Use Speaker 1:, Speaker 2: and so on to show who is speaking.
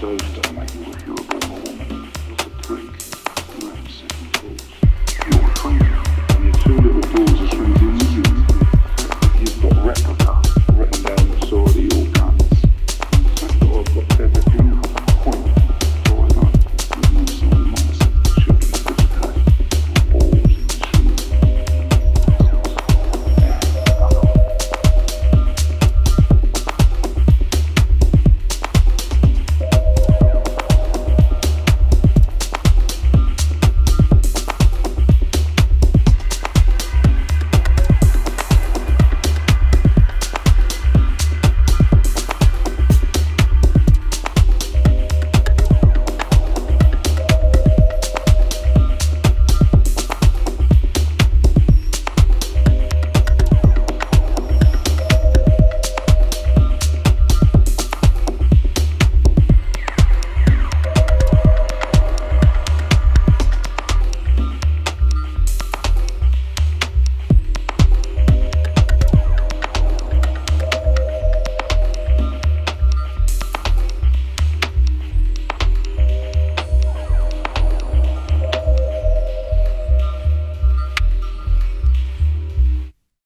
Speaker 1: Thursday.